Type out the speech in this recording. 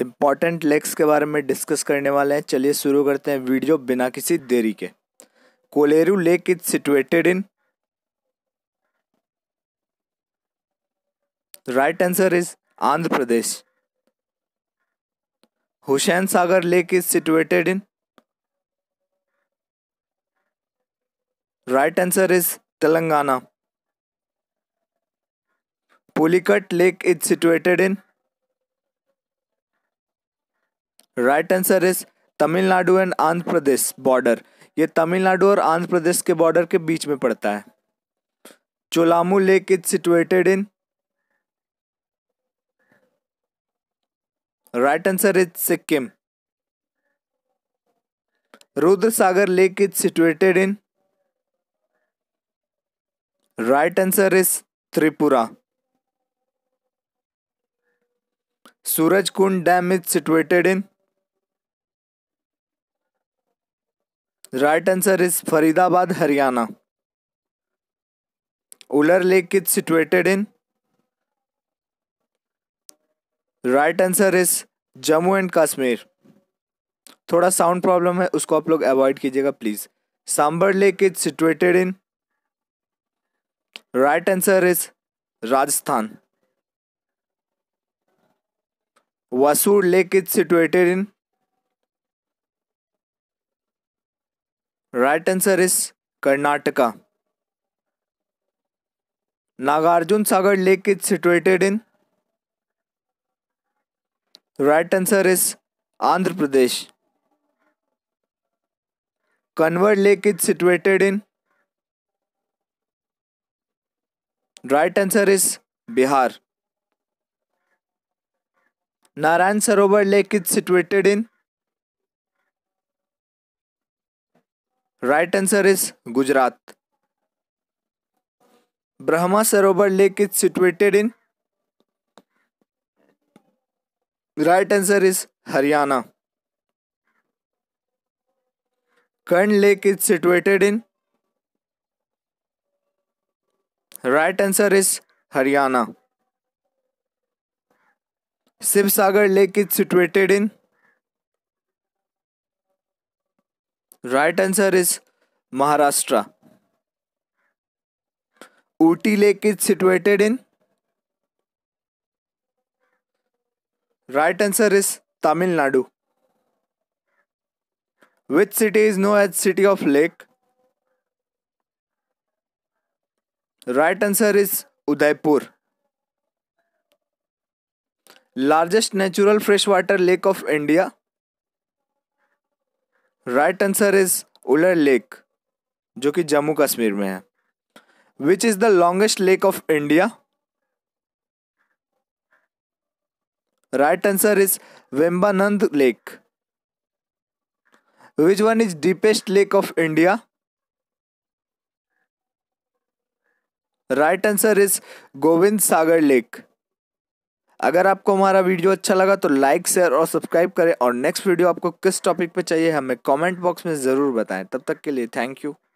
Important lakes के बारे में डिस्कस करने वाले हैं चलिए शुरू करते हैं वीडियो बिना किसी देरी के Kolleru lake is situated in right answer is Andhra Pradesh Hussain Sagar lake is situated in right answer is Telangana Pulicat lake is situated in right answer is Tamil Nadu and Andhra Pradesh border ये तमिलनाडु और आंध्र प्रदेश के border के बीच में पड़ता है Cholamu lake is situated in right answer is Sikkim Rudra Sagar lake is situated in right answer is Tripura Suraj Kund dam is situated in right answer is Faridabad Haryana Wular lake is situated in right answer is Jammu and Kashmir थोड़ा sound problem है उसको आप लोग avoid कीजिएगा please Sambhar lake is situated in right answer is Rajasthan Vasur lake is situated in Right answer is Karnataka. Nagarjun Sagar Lake is situated in? Right answer is Andhra Pradesh. Kanwar Lake is situated in? Right answer is Bihar. Narayan Sarovar Lake is situated in? Right answer is Gujarat Brahma Sarovar lake is situated in right answer is Haryana Karna lake is situated in right answer is Haryana Shiv Sagar lake is situated in Right answer is Maharashtra. Uti Lake is situated in? Right answer is Tamil Nadu. Which city is known as City of Lake? Right answer is Udaipur. Largest natural freshwater lake of India? Right answer is Wular lake जो कि जम्मू कश्मीर में है which is the longest lake of India right answer is Vembanad lake which one is deepest lake of India right answer is Govind Sagar lake अगर आपको हमारा video अच्छा लगा तो लाइक शेयर और सब्सक्राइब करें और नेक्स्ट वीडियो आपको किस टॉपिक पे चाहिए हमें कमेंट बॉक्स में ज़रूर बताएं तब तक के लिए थैंक यू